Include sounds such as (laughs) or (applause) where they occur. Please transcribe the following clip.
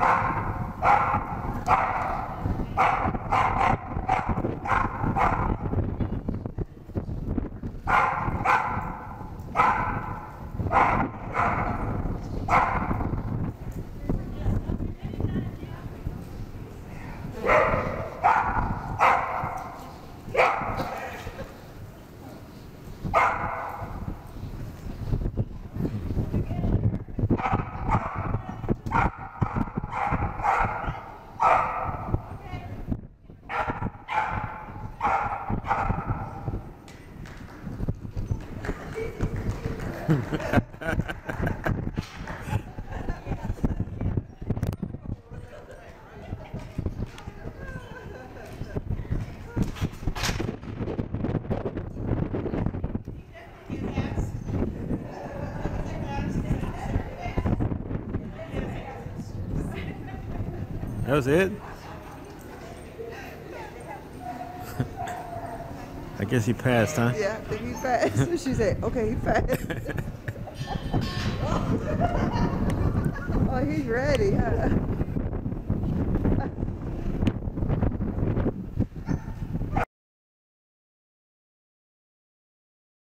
Ah! That was it? I guess he passed, huh? Yeah, I think he passed. (laughs) she said, okay, he passed. (laughs) (laughs) oh, he's ready, huh?